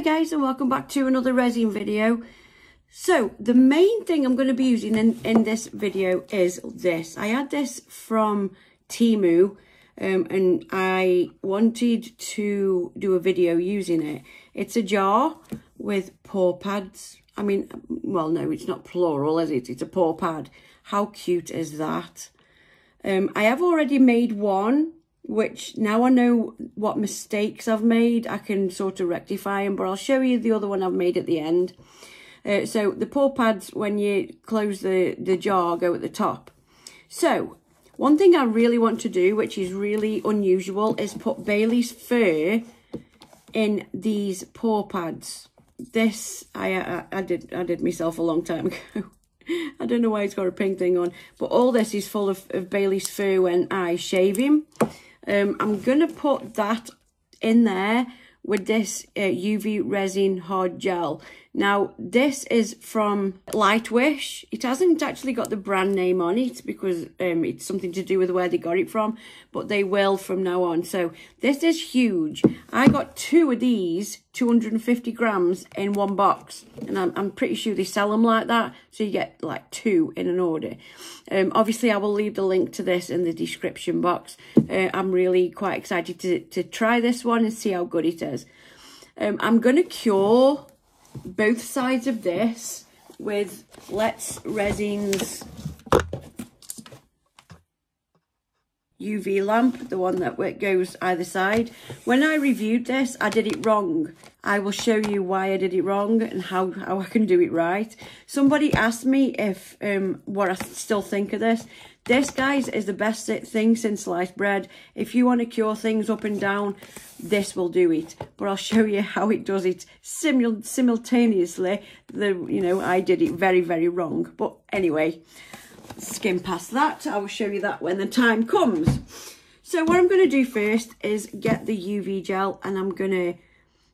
Hi guys and welcome back to another resin video. So the main thing I'm going to be using in, in this video is this. I had this from Temu um, and I wanted to do a video using it. It's a jar with paw pads. I mean, well no, it's not plural is it? It's a paw pad. How cute is that? Um, I have already made one which now I know what mistakes I've made, I can sort of rectify them, but I'll show you the other one I've made at the end. Uh, so the paw pads, when you close the, the jar, go at the top. So one thing I really want to do, which is really unusual, is put Bailey's fur in these paw pads. This, I, I, I did I did myself a long time ago. I don't know why it's got a pink thing on, but all this is full of, of Bailey's fur when I shave him. Um, I'm going to put that in there with this uh, UV resin hard gel. Now, this is from Lightwish. It hasn't actually got the brand name on it because um, it's something to do with where they got it from, but they will from now on. So this is huge. I got two of these, 250 grams in one box, and I'm, I'm pretty sure they sell them like that. So you get like two in an order. Um, obviously, I will leave the link to this in the description box. Uh, I'm really quite excited to, to try this one and see how good it is. Um, I'm to cure both sides of this with Let's Resins UV lamp, the one that goes either side. When I reviewed this, I did it wrong. I will show you why I did it wrong and how, how I can do it right. Somebody asked me if um, what I still think of this. This, guys, is the best thing since sliced bread. If you want to cure things up and down, this will do it. But I'll show you how it does it simul simultaneously. The You know, I did it very, very wrong. But anyway, skim past that. I will show you that when the time comes. So what I'm going to do first is get the UV gel and I'm going to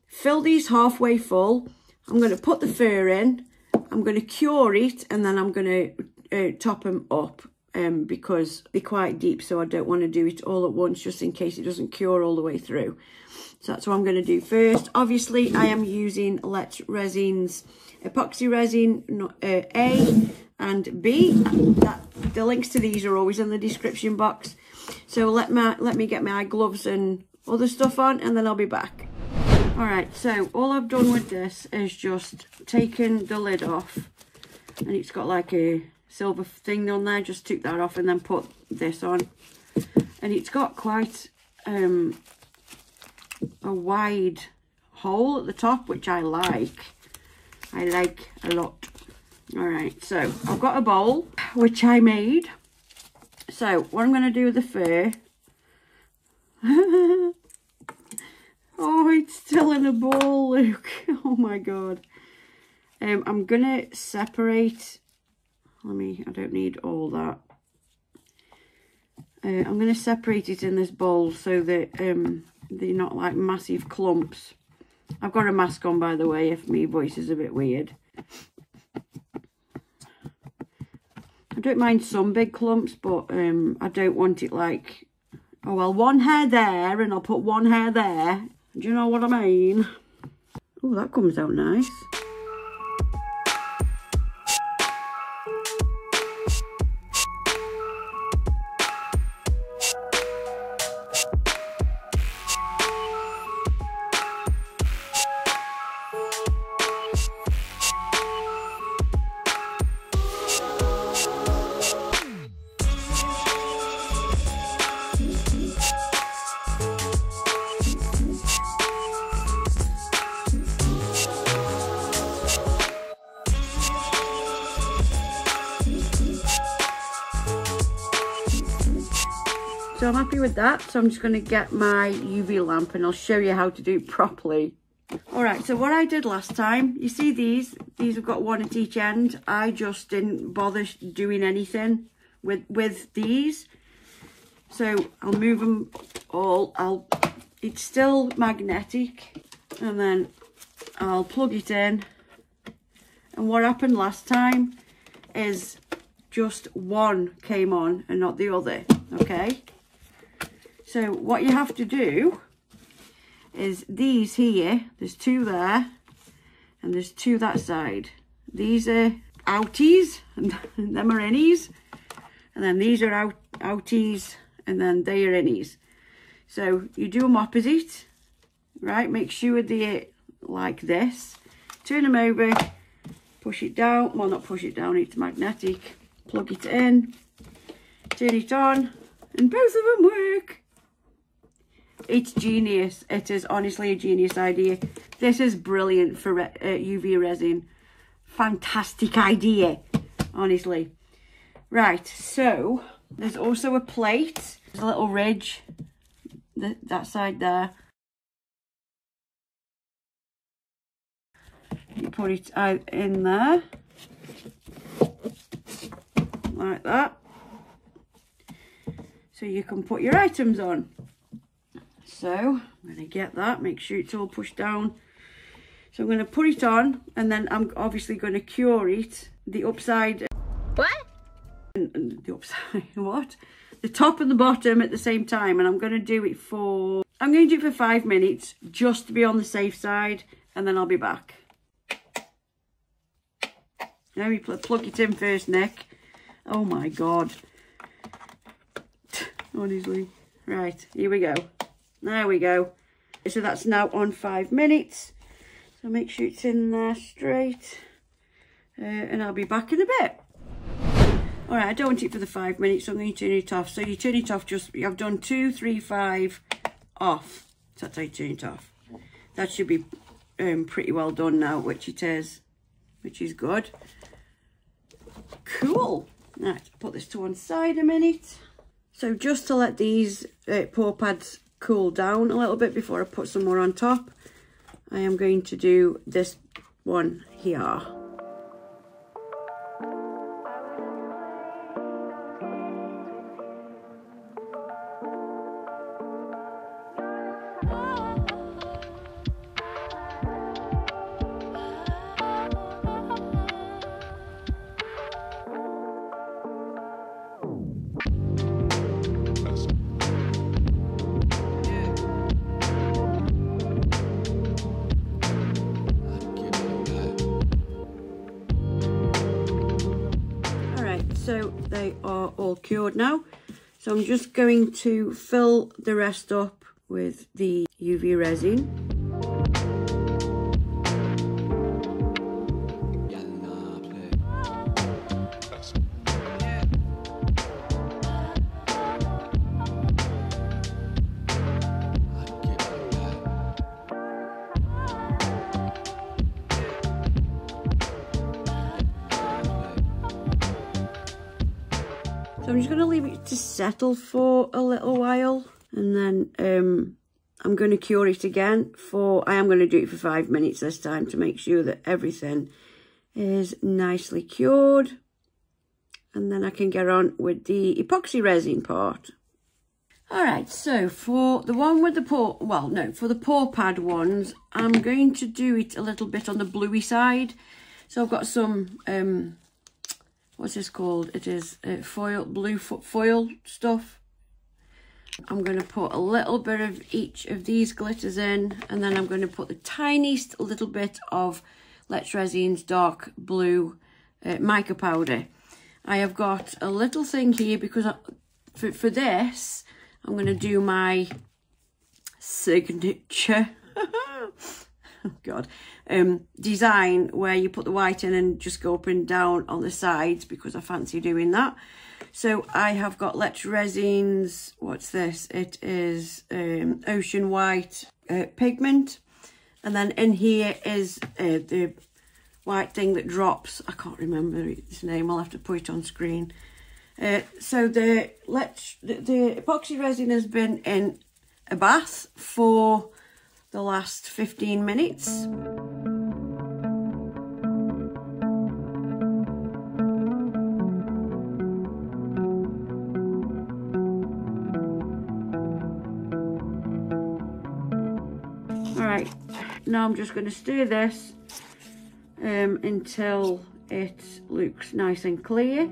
fill these halfway full. I'm going to put the fur in. I'm going to cure it and then I'm going to uh, top them up um, because they're quite deep, so I don't want to do it all at once just in case it doesn't cure all the way through. So that's what I'm going to do first. Obviously, I am using Let's Resins epoxy resin uh, A and B. That, the links to these are always in the description box. So let me, let me get my gloves and other stuff on and then I'll be back. Alright, so all I've done with this is just taken the lid off and it's got like a silver thing on there just took that off and then put this on and it's got quite um, a wide hole at the top which I like I like a lot all right so I've got a bowl which I made so what I'm going to do with the fur oh it's still in a bowl Luke oh my god um, I'm gonna separate let me, I don't need all that. Uh, I'm going to separate it in this bowl so that um, they're not like massive clumps. I've got a mask on, by the way, if my voice is a bit weird. I don't mind some big clumps, but um, I don't want it like, oh, well, one hair there and I'll put one hair there. Do you know what I mean? Oh, that comes out nice. Happy with that. So I'm just going to get my UV lamp and I'll show you how to do it properly. All right, so what I did last time, you see these? These have got one at each end. I just didn't bother doing anything with, with these. So I'll move them all. I'll, it's still magnetic. And then I'll plug it in. And what happened last time is just one came on and not the other, okay? So what you have to do is these here, there's two there, and there's two that side. These are outies and them are innies. And then these are out outies and then they are innies. So you do them opposite, right? Make sure they're like this. Turn them over, push it down. Well, not push it down, it's magnetic. Plug it in, turn it on, and both of them work. It's genius. It is honestly a genius idea. This is brilliant for uh, UV resin. Fantastic idea, honestly. Right, so there's also a plate. There's a little ridge, the, that side there. You put it out in there, like that. So you can put your items on. So I'm going to get that, make sure it's all pushed down. So I'm going to put it on and then I'm obviously going to cure it the upside. What? The upside, what? The top and the bottom at the same time and I'm going to do it for, I'm going to do it for five minutes just to be on the safe side and then I'll be back. Now we pl plug it in first, Nick. Oh my God. Honestly. Right, here we go. There we go. So that's now on five minutes. So make sure it's in there straight. Uh, and I'll be back in a bit. All right, I don't want it for the five minutes, so I'm going to turn it off. So you turn it off just, I've done two, three, five, off. So that's how you turn it off. That should be um, pretty well done now, which it is, which is good. Cool. Right, put this to one side a minute. So just to let these uh, paw pads cool down a little bit before I put some more on top. I am going to do this one here. So they are all cured now. So I'm just going to fill the rest up with the UV resin. So I'm just going to leave it to settle for a little while and then um, I'm going to cure it again for, I am going to do it for five minutes this time to make sure that everything is nicely cured. And then I can get on with the epoxy resin part. All right, so for the one with the pour, well, no, for the paw pad ones, I'm going to do it a little bit on the bluey side. So I've got some um, what's this called? It is uh, foil, blue foil stuff. I'm going to put a little bit of each of these glitters in and then I'm going to put the tiniest little bit of Let's Resin's dark blue uh, mica powder. I have got a little thing here because I, for, for this, I'm going to do my signature oh God, um, design where you put the white in and just go up and down on the sides because I fancy doing that. So I have got Let's Resins, what's this? It is um, Ocean White uh, pigment. And then in here is uh, the white thing that drops. I can't remember its name. I'll have to put it on screen. Uh, so the let's the, the epoxy resin has been in a bath for the last 15 minutes. Alright, now I'm just going to stir this um, until it looks nice and clear.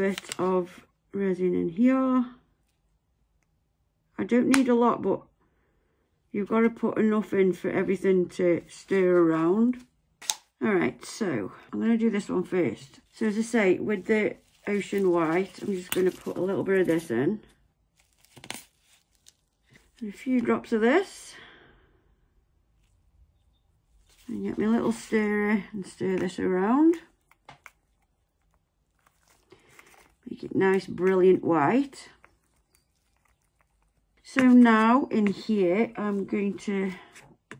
Bit of resin in here. I don't need a lot, but you've got to put enough in for everything to stir around. All right, so I'm going to do this one first. So as I say, with the ocean white, I'm just going to put a little bit of this in. And a few drops of this. And get my little stirrer and stir this around. Make it nice, brilliant white. So now in here, I'm going to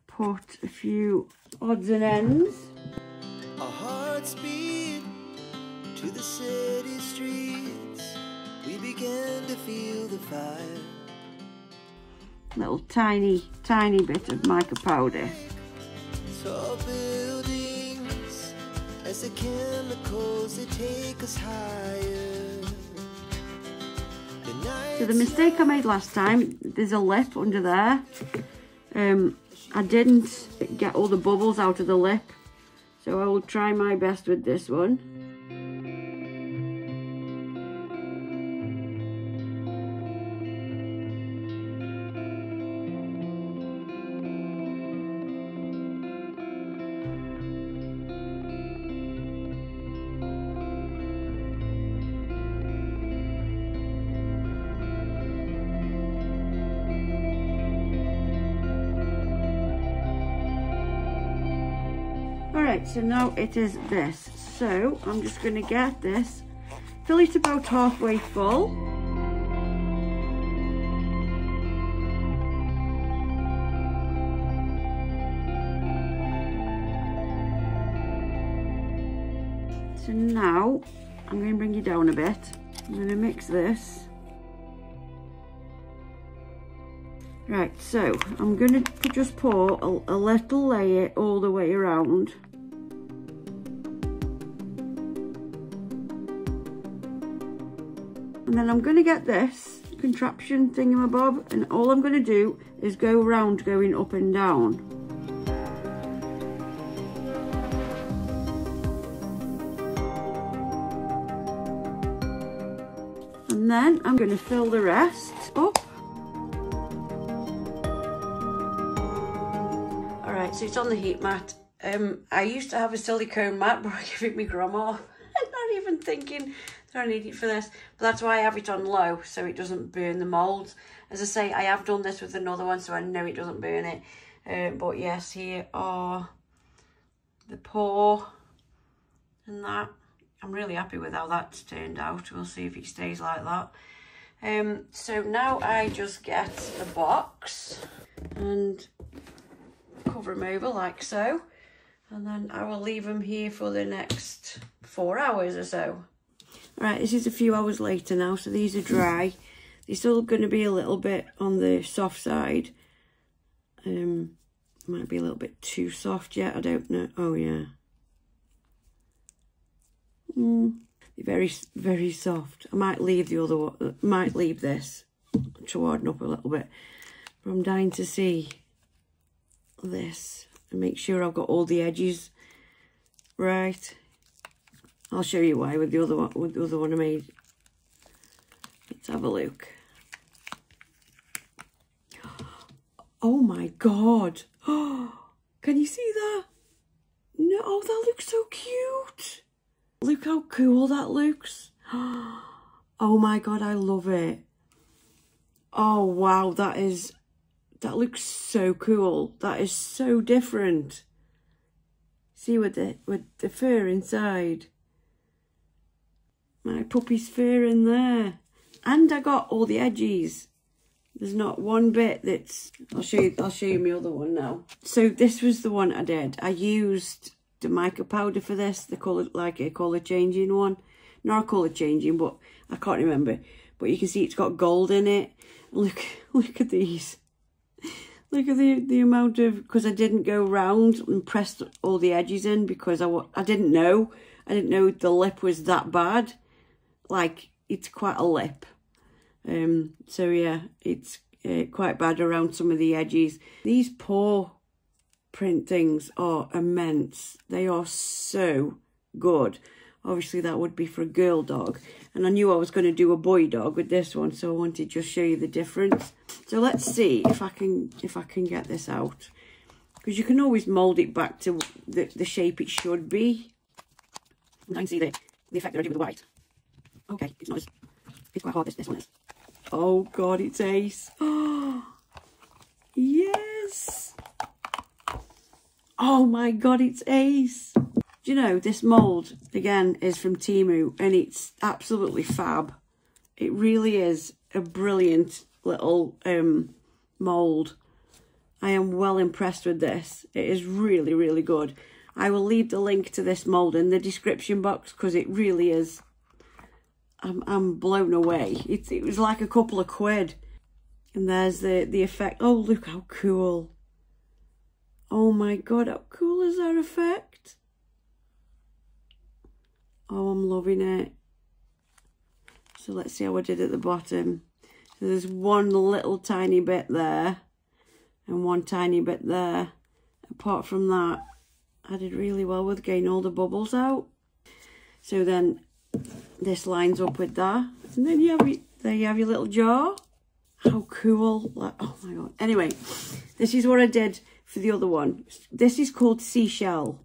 put a few odds and ends. Our hearts beat to the city streets. We began to feel the fire. Little tiny, tiny bit of mica powder. Tall buildings as the chemicals that take us higher. So the mistake I made last time, there's a lip under there. Um, I didn't get all the bubbles out of the lip. So I will try my best with this one. Right, so now it is this. So I'm just going to get this, fill it about halfway full. So now I'm going to bring you down a bit. I'm going to mix this. Right, so I'm going to just pour a, a little layer all the way around. And then I'm going to get this contraption thingamabob and all I'm going to do is go around going up and down. And then I'm going to fill the rest up. Alright, so it's on the heat mat. Um, I used to have a silicone mat, but I gave it my grandma. I'm not even thinking don't need it for this. But that's why I have it on low, so it doesn't burn the moulds. As I say, I have done this with another one, so I know it doesn't burn it. Um, but yes, here are the pour and that. I'm really happy with how that's turned out. We'll see if it stays like that. Um, so now I just get the box and cover them over like so. And then I will leave them here for the next four hours or so. Right, this is a few hours later now, so these are dry. They're still going to be a little bit on the soft side. Um, might be a little bit too soft yet, I don't know. Oh, yeah. Mm, very, very soft. I might leave the other one, might leave this to harden up a little bit. But I'm dying to see this and make sure I've got all the edges right. I'll show you why with the other one, with the other one I made. Let's have a look. Oh my God. Can you see that? No, oh, that looks so cute. Look how cool that looks. Oh my God, I love it. Oh, wow, that is, that looks so cool. That is so different. See with the, with the fur inside my puppy's fur in there. And I got all the edges. There's not one bit that's... I'll show you, I'll show you my other one now. So this was the one I did. I used the mica powder for this, the colour, like a colour changing one. Not a colour changing, but I can't remember. But you can see it's got gold in it. Look, look at these. Look at the, the amount of, because I didn't go round and press all the edges in because I, I didn't know. I didn't know the lip was that bad like it's quite a lip. Um, so yeah, it's uh, quite bad around some of the edges. These paw print things are immense. They are so good. obviously that would be for a girl dog. And I knew I was going to do a boy dog with this one, so I wanted to just show you the difference. So let's see if I can if I can get this out. Because you can always mould it back to the, the shape it should be. I can see the, the effect that I do with the white. Okay, it's not as, it's quite hard this, this one is. Oh god, it's ace. yes! Oh my god, it's ace. Do you know, this mould, again, is from Temu and it's absolutely fab. It really is a brilliant little um, mould. I am well impressed with this. It is really, really good. I will leave the link to this mould in the description box because it really is. I'm, I'm blown away. It, it was like a couple of quid. And there's the, the effect. Oh, look how cool. Oh my god, how cool is that effect? Oh, I'm loving it. So let's see how I did at the bottom. So there's one little tiny bit there and one tiny bit there. Apart from that, I did really well with getting all the bubbles out. So then this lines up with that. And then you have, your, there you have your little jar. How cool. Like, oh my God. Anyway, this is what I did for the other one. This is called Seashell.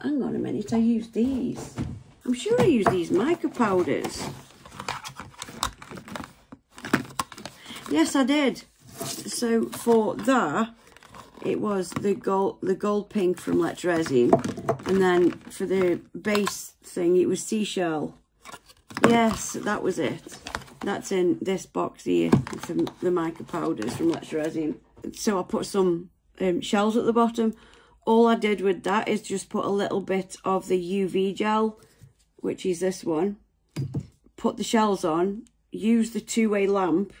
Hang on a minute, I used these. I'm sure I used these mica powders. Yes, I did. So for that, it was the gold, the gold pink from Let's Resin. And then for the base thing, it was Seashell. Yes, that was it. That's in this box here from the mica powders from Let's Resin. So I put some um, shells at the bottom. All I did with that is just put a little bit of the UV gel, which is this one. Put the shells on, use the two-way lamp,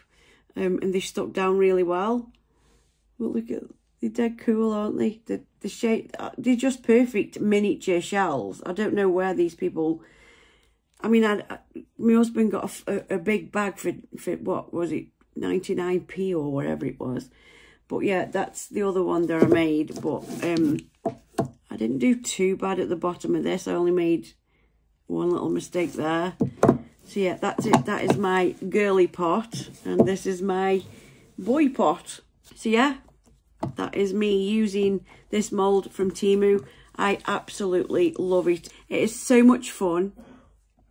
um, and they stuck down really well. But look at, they're dead cool, aren't they? The, the shape, uh, they're just perfect miniature shells. I don't know where these people... I mean, I, I my husband got a, a, big bag for, for, what was it, 99p or whatever it was. But yeah, that's the other one that I made. But um, I didn't do too bad at the bottom of this. I only made one little mistake there. So yeah, that's it. That is my girly pot. And this is my boy pot. So yeah, that is me using this mould from Temu. I absolutely love it. It is so much fun.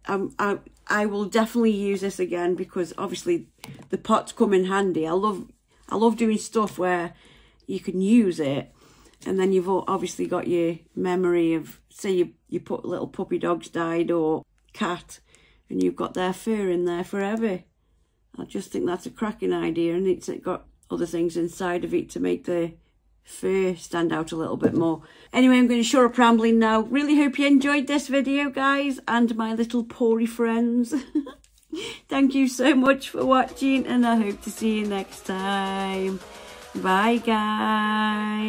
Um, I, I will definitely use this again because obviously the pots come in handy. I love I love doing stuff where you can use it and then you've obviously got your memory of, say you, you put little puppy dogs died or cat and you've got their fur in there forever. I just think that's a cracking idea and it's got other things inside of it to make the fur stand out a little bit more. Anyway, I'm going to show up rambling now. Really hope you enjoyed this video, guys, and my little pory friends. Thank you so much for watching and I hope to see you next time. Bye guys.